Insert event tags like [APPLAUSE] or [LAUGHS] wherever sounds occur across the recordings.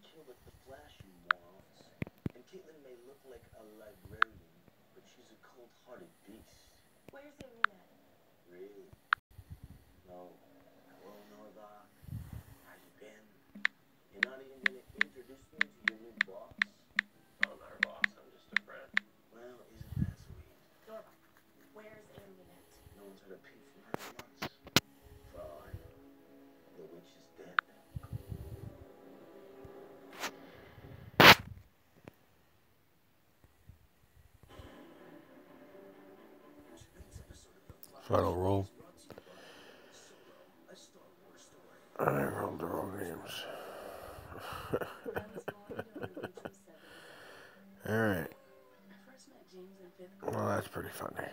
the flash, you morons. And Caitlin may look like a librarian, but she's a cold-hearted beast. Where's Irina? Really? No. Hello, Norva. How you been? You're not even gonna introduce me to your new boss? I'm not her boss. I'm just a friend. Well, isn't that sweet? Norva, where's Irina? No one's heard a peep Final roll. I rolled the wrong names. [LAUGHS] Fifth grade. Well, that's pretty funny.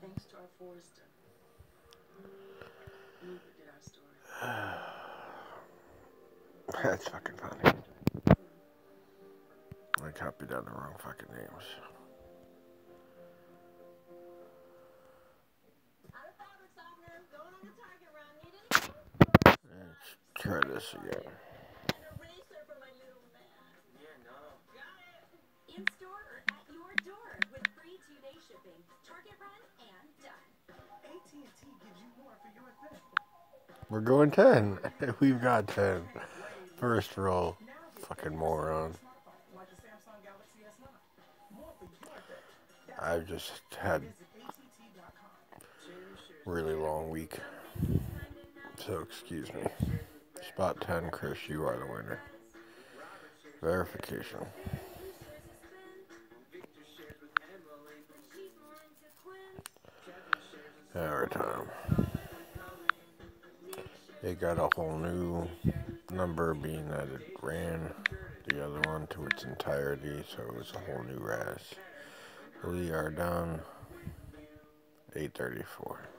Thanks [SIGHS] to our our story. That's fucking funny. Down the wrong fucking names. Let's try this again. We're going 10. [LAUGHS] We've got 10. First roll. Fucking moron. I've just had really long week. So excuse me. Spot 10, Chris, you are the winner. Verification. Every time. It got a whole new number being that it ran the other one to its entirety, so it was a whole new RAS. We are done. 834.